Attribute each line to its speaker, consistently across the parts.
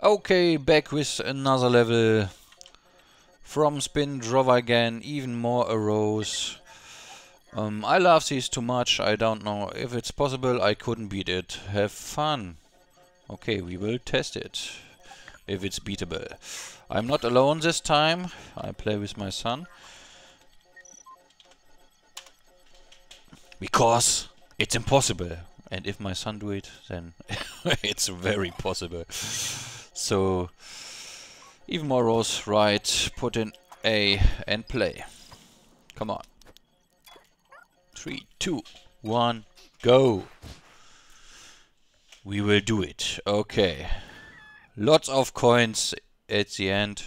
Speaker 1: Okay, back with another level. From Spindrovah again, even more arrows. Um, I love these too much, I don't know. If it's possible, I couldn't beat it. Have fun. Okay, we will test it. If it's beatable. I'm not alone this time. I play with my son. Because it's impossible. And if my son do it, then it's very possible. So, even more rows, right, put in A and play. Come on. Three, two, one, go. We will do it. Okay. Lots of coins at the end.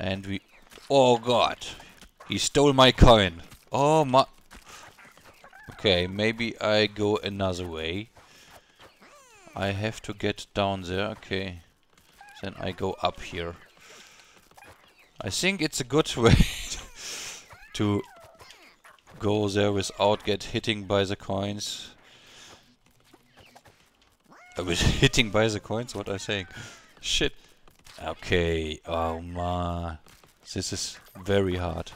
Speaker 1: And we... Oh god. He stole my coin. Oh my... Okay, maybe I go another way. I have to get down there, okay. Then I go up here. I think it's a good way to go there without get hitting by the coins. Uh, I was hitting by the coins, what I saying? Shit. Okay, oh man. This is very hard.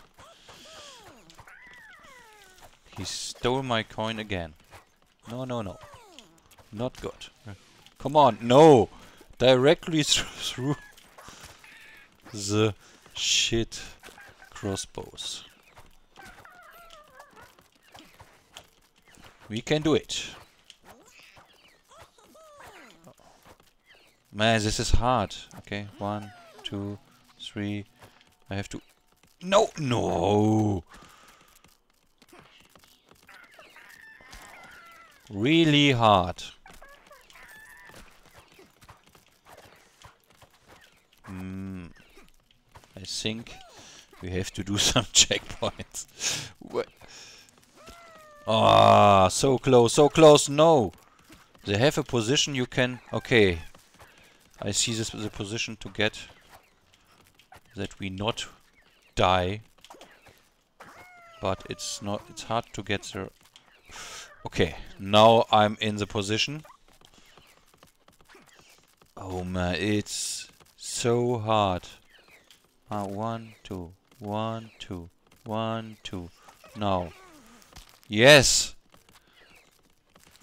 Speaker 1: He stole my coin again. No, no, no. Not good. Come on, no! Directly through the shit crossbows. We can do it. Man, this is hard. Okay, one, two, three. I have to... No! No! Really hard. Hmm. I think we have to do some checkpoints. Ah, so close, so close, no! They have a position you can... Okay. I see this a position to get... That we not die. But it's not... It's hard to get there. Okay, now I'm in the position. Oh man, it's so hard. Uh, one, two, one, two, one, two. Now. Yes!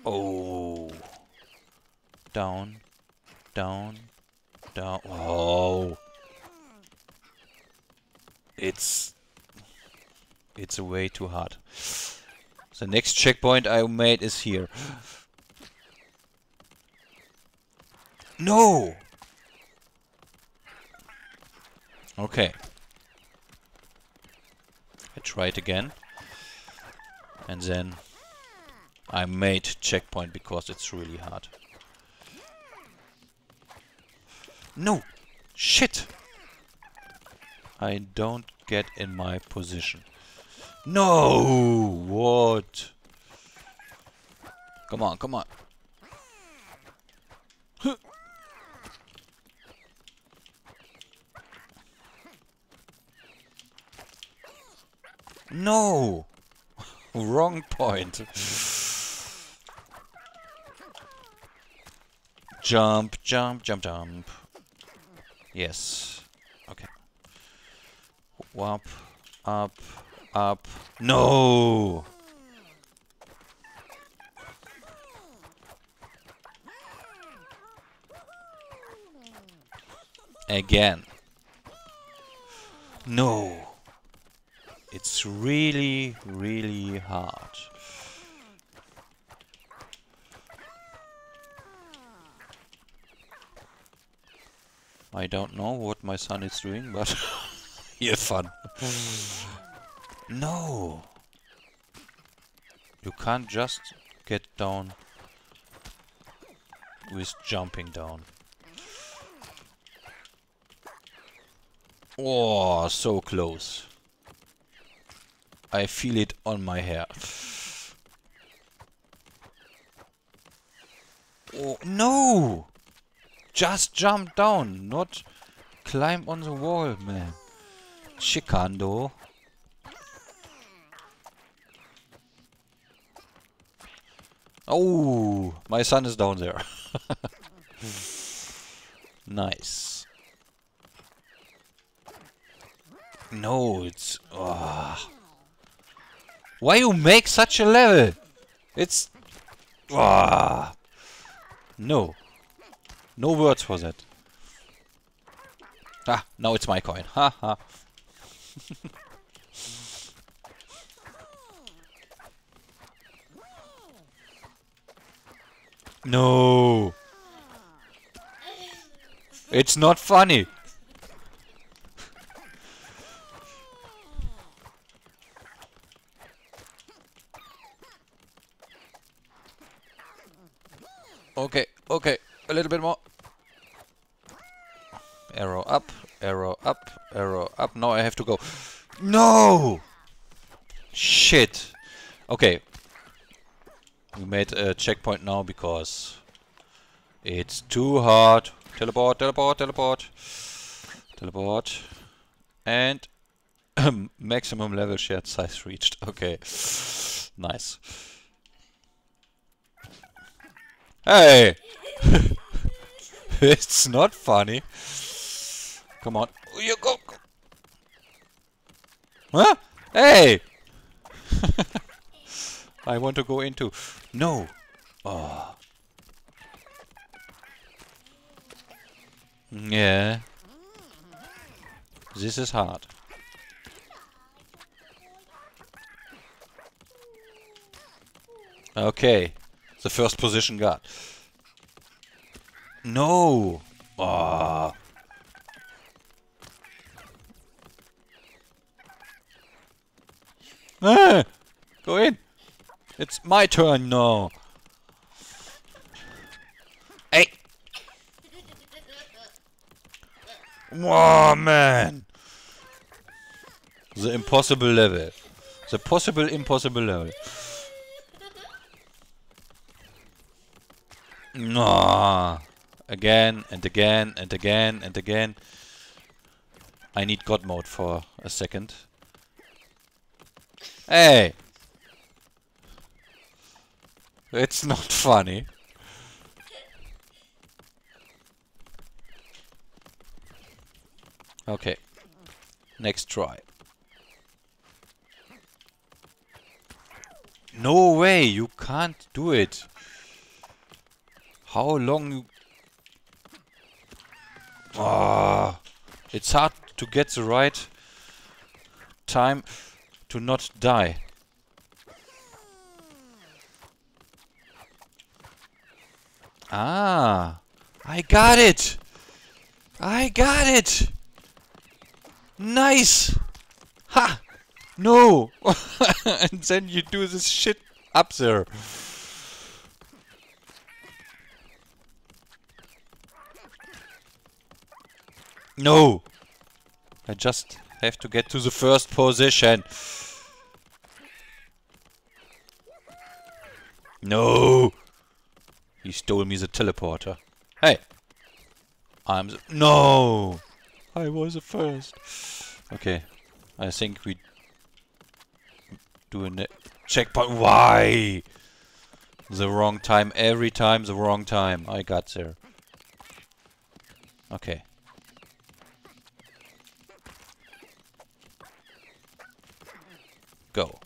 Speaker 1: Oh. Down, down, down. Oh. It's... It's way too hard. The next checkpoint I made is here. No! Okay. I try it again. And then I made checkpoint because it's really hard. No! Shit! I don't get in my position. No! What? Come on, come on. No! Wrong point. jump, jump, jump, jump. Yes. Okay. Up, up, up. No! Again. No. It's really, really hard. I don't know what my son is doing, but have fun. no! You can't just get down with jumping down. Oh, so close. I feel it on my hair. Oh, no! Just jump down, not climb on the wall, man. Chicando. Oh, my son is down there. nice. No, it's... ah. Why you make such a level? It's... ah. No. No words for that. Ah, now it's my coin. Ha ha. no. It's not funny. Okay, okay, a little bit more. Arrow up, arrow up, arrow up. Now I have to go. No! Shit. Okay. We made a checkpoint now because it's too hard. Teleport, teleport, teleport. Teleport. And maximum level shared size reached. Okay. Nice. Hey! it's not funny. Come on. Oh, you go. go. Huh? Hey! I want to go into... No! Oh. Yeah. This is hard. Okay. The first position got. No! Oh. Ah! Go in! It's my turn now! Hey! Oh man! The impossible level. The possible impossible level. No. Again and again and again and again. I need God mode for a second. Hey! It's not funny. Okay. Next try. No way, you can't do it. How long you... Ah, it's hard to get the right time to not die. Ah, I got it! I got it! Nice! Ha! No! and then you do this shit up there. No! I just have to get to the first position. No! He stole me the teleporter. Hey! I'm the... No! I was the first. Okay. I think we do a checkpoint. Why? The wrong time. Every time the wrong time. I got there. Okay. Go.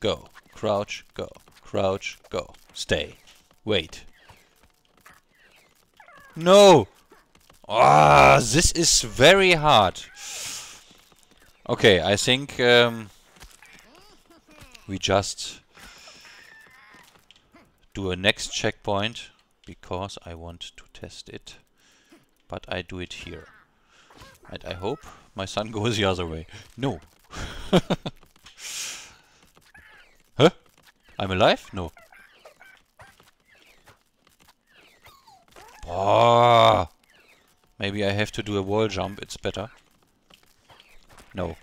Speaker 1: Go. Crouch. Go. Crouch. Go. Stay. Wait. No! Ah, this is very hard. Okay, I think um, we just do a next checkpoint because I want to test it. But I do it here. And I hope my son goes the other way. No. huh? I'm alive? No. Oh, maybe I have to do a wall jump, it's better. No.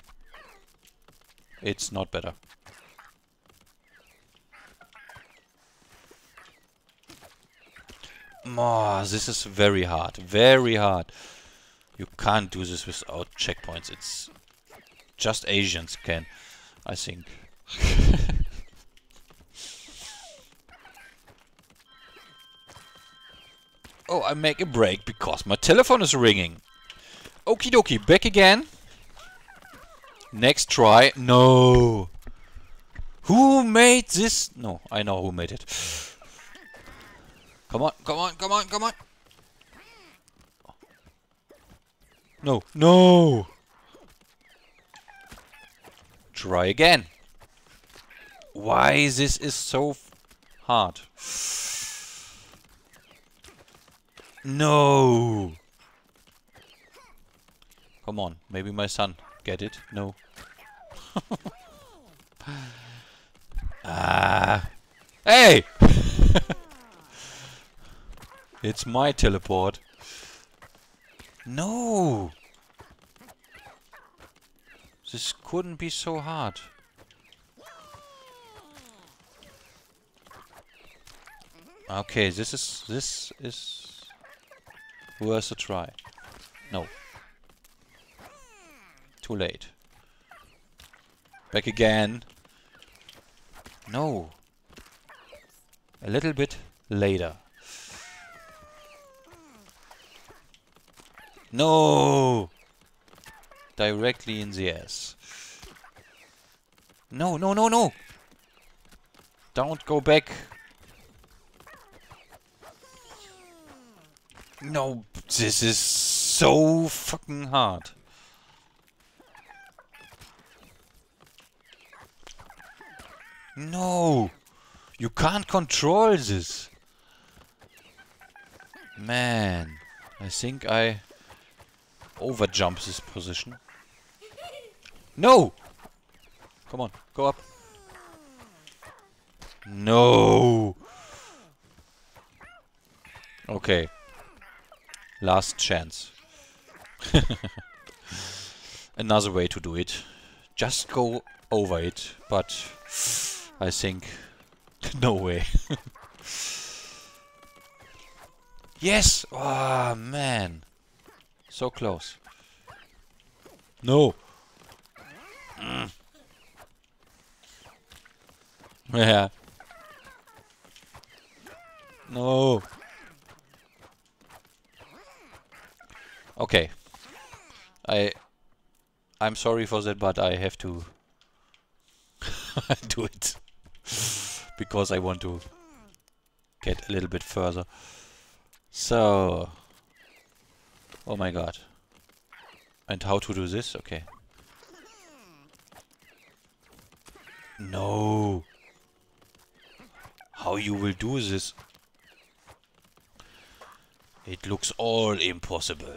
Speaker 1: It's not better. Oh, this is very hard. Very hard. You can't do this without checkpoints. It's just Asians can, I think. Oh, I make a break because my telephone is ringing. Okie dokie, back again. Next try. No. Who made this? No, I know who made it. Come on, come on, come on, come on. No, no. Try again. Why this is so hard? No. Come on, maybe my son get it. No. ah. Hey! it's my teleport. No! This couldn't be so hard. Okay, this is this is worth a try. No. Too late. Back again. No. A little bit later. No! Directly in the ass. No, no, no, no! Don't go back. No, this is so fucking hard. No! You can't control this! Man, I think I overjump this position. No! Come on, go up. No! Okay. Last chance. Another way to do it. Just go over it, but I think no way. yes! Oh man. So close. No. Mm. Yeah. No. Okay. I I'm sorry for that, but I have to do it because I want to get a little bit further. So, oh my god. And how to do this? Okay. No. How you will do this? It looks all impossible.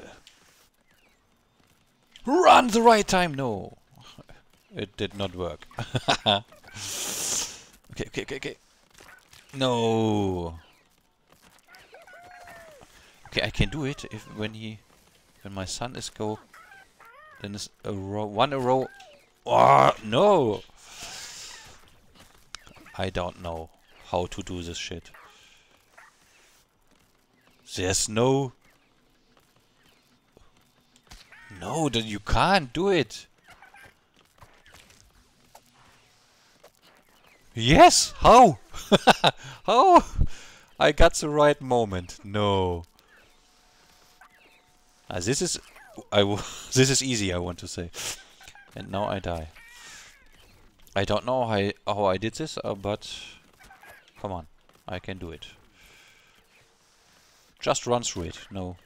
Speaker 1: Run the right time! No. It did not work. okay, okay, okay, okay. No. Okay, I can do it if when he when my son is go then it's a row one a row. Oh ah, no. I don't know how to do this shit. There's no... No, then you can't do it. Yes! How? how? I got the right moment. No. Ah, this is... I w this is easy, I want to say. And now I die. I don't know how I, how I did this, uh, but... Come on. I can do it. Just run through it. No.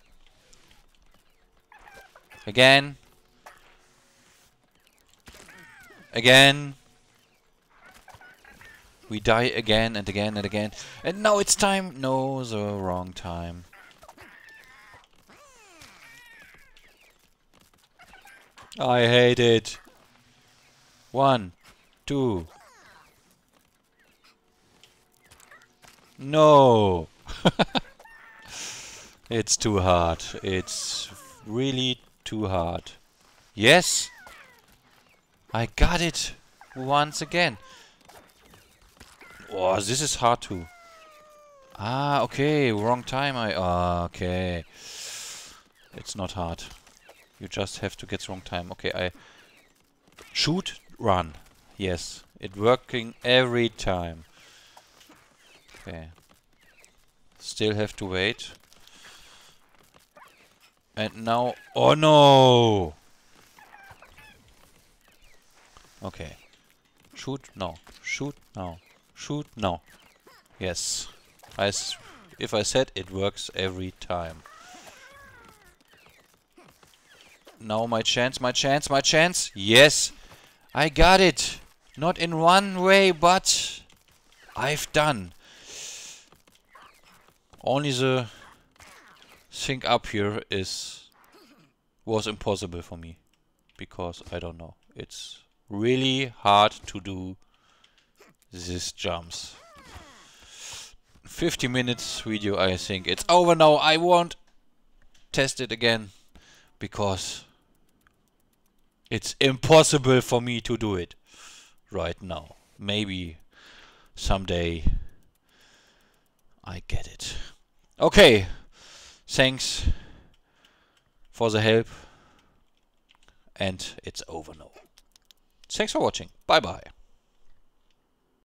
Speaker 1: Again. Again. We die again and again and again. And now it's time. No, the wrong time. I hate it. One, two. No. it's too hard. It's really too hard. Yes. I got it once again. Oh, this is hard too. Ah, okay, wrong time. I ah, okay. It's not hard. You just have to get the wrong time. Okay, I shoot, run. Yes, it working every time. Okay. Still have to wait. And now... Oh no! Okay. Shoot now. Shoot now. Shoot now. Yes. I if I said it works every time. Now my chance, my chance, my chance. Yes. I got it. Not in one way, but I've done. Only the thing up here is was impossible for me because I don't know. It's really hard to do these jumps. 50 minutes video I think. It's over now. I won't test it again because it's impossible for me to do it right now. Maybe someday I get it. Okay. Thanks for the help. And it's over now. Thanks for watching. Bye bye.